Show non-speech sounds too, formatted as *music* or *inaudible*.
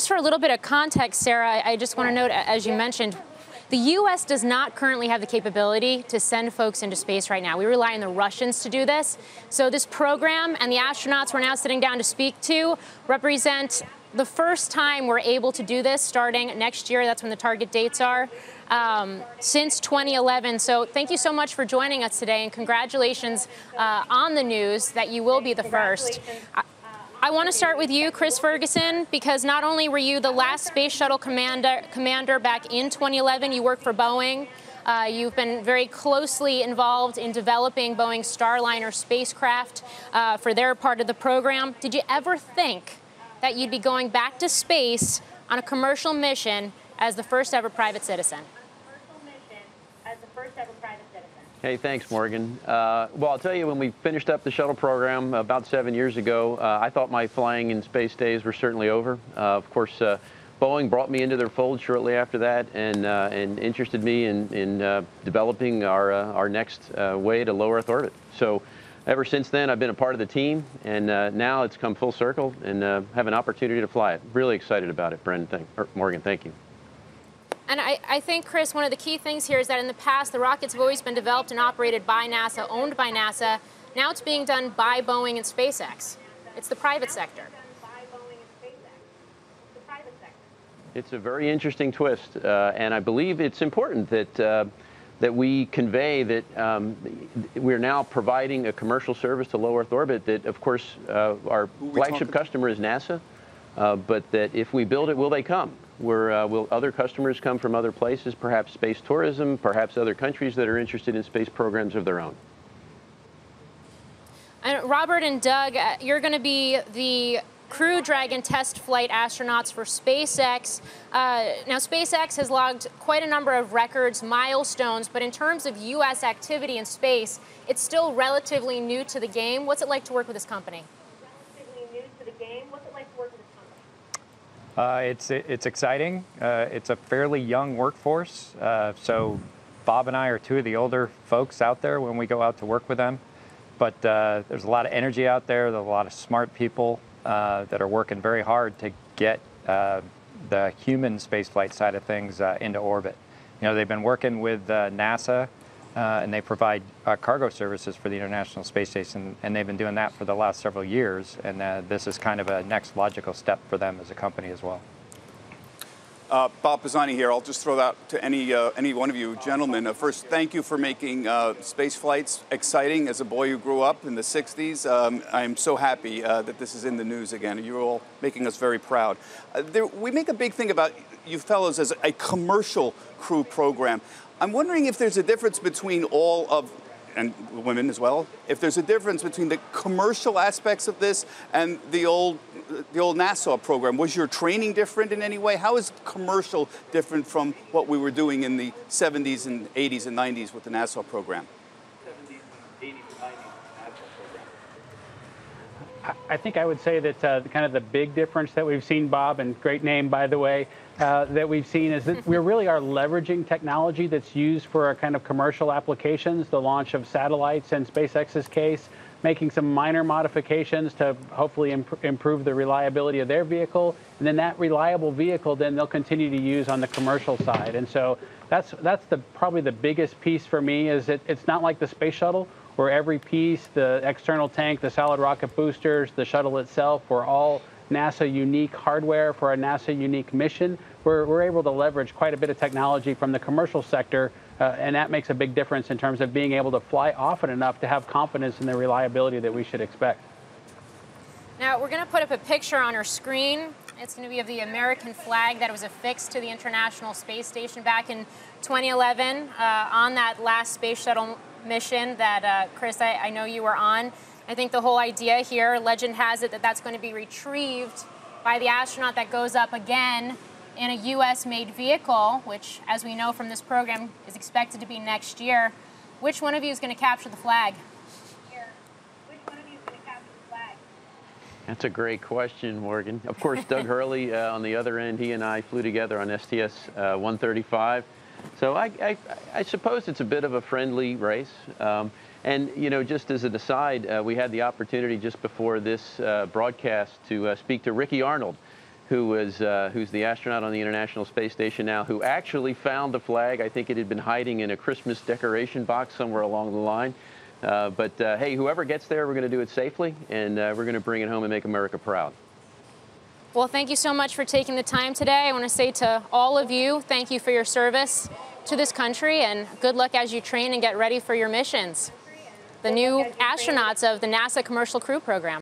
just for a little bit of context, Sarah, I just want to note, as you mentioned, the U.S. does not currently have the capability to send folks into space right now. We rely on the Russians to do this. So this program and the astronauts we're now sitting down to speak to represent the first time we're able to do this starting next year. That's when the target dates are. Um, since 2011. So thank you so much for joining us today and congratulations uh, on the news that you will be the first. I, want to start with you, Chris Ferguson, because not only were you the last space shuttle commander, commander back in 2011, you worked for Boeing. Uh, you've been very closely involved in developing Boeing's Starliner spacecraft uh, for their part of the program. Did you ever think that you'd be going back to space on a commercial mission as the first ever private citizen? Hey, thanks, Morgan. Uh, well, I'll tell you, when we finished up the shuttle program about seven years ago, uh, I thought my flying in space days were certainly over. Uh, of course, uh, Boeing brought me into their fold shortly after that and, uh, and interested me in, in uh, developing our, our next way to low Earth orbit. So ever since then, I've been a part of the team, and now it's come full circle and have an opportunity to fly it. Really excited about it, Brendan. Thank, Morgan, thank you. And I, I, think, Chris, one of the key things here is that in the past, the rockets have always been developed and operated by NASA, owned by NASA. Now it's being done by Boeing and SpaceX. It's the private sector. It's a very interesting twist, uh, and I believe it's important that uh, that we convey that um, we're now providing a commercial service to low Earth orbit. That, of course, uh, our flagship customer is NASA, uh, but that if we build it, will they come? Where uh, will other customers come from other places, perhaps space tourism, perhaps other countries that are interested in space programs of their own? And Robert and Doug, uh, you're going to be the Crew Dragon test flight astronauts for SpaceX. Uh, now, SpaceX has logged quite a number of records, milestones, but in terms of U.S. activity in space, it's still relatively new to the game. What's it like to work with this company? Uh, it's it's exciting. Uh, it's a fairly young workforce, uh, so Bob and I are two of the older folks out there when we go out to work with them. But uh, there's a lot of energy out there. There's a lot of smart people uh, that are working very hard to get uh, the human spaceflight side of things into orbit. You know, they've been working with NASA uh, and they provide uh, cargo services for the International Space Station, and they've been doing that for the last several years, and uh, this is kind of a next logical step for them as a company as well. Uh, Bob Pisani here. I'll just throw that to any uh, any one of you gentlemen. Uh, first, thank you for making space flights exciting. As a boy who grew up in the 60s, um, I'm so happy that this is in the news again. You're all making us very proud. There, we make a big thing about you fellows as a commercial crew program. I'm wondering if there's a difference between all of and women as well. If there's a difference between the commercial aspects of this and the old the old NASA program, was your training different in any way? How is commercial different from what we were doing in the 70s and 80s and 90s with the NASA program? I think I would say that uh, kind of the big difference that we've seen, Bob, and great name by the way, uh, that we've seen is that we *laughs* really are leveraging technology that's used for our kind of commercial applications, the launch of satellites in SpaceX's case, making some minor modifications to hopefully imp improve the reliability of their vehicle, and then that reliable vehicle then they'll continue to use on the commercial side. And so that's that's the probably the biggest piece for me is that it's not like the space shuttle where every piece, the external tank, the solid rocket boosters, the shuttle itself, were all NASA unique hardware for a NASA unique mission. We're, we're able to leverage quite a bit of technology from the commercial sector, uh, and that makes a big difference in terms of being able to fly often enough to have confidence in the reliability that we should expect. Now, we're going to put up a picture on our screen. It's going to be of the American flag that was affixed to the International Space Station back in 2011 uh, on that last space shuttle mission that, uh, Chris, I, I know you were on. I think the whole idea here, legend has it that that's going to be retrieved by the astronaut that goes up again in a U.S. made vehicle, which, as we know from this program, is expected to be next year. Which one of you is going to capture the flag? That's a great question, Morgan. Of course, Doug Hurley uh, on the other end, he and I flew together on STS uh, 135. So I, I, I, suppose it's a bit of a friendly race. Um, and, you know, just as an aside, uh, we had the opportunity just before this uh, broadcast to uh, speak to Ricky Arnold, who was uh, who's the astronaut on the International Space Station now, who actually found the flag. I think it had been hiding in a Christmas decoration box somewhere along the line. Uh, but uh, hey, whoever gets there, we're going to do it safely, and we're going to bring it home and make America proud. Well, thank you so much for taking the time today. I want to say to all of you, thank you for your service to this country, and good luck as you train and get ready for your missions. The new astronauts of the NASA Commercial Crew Program.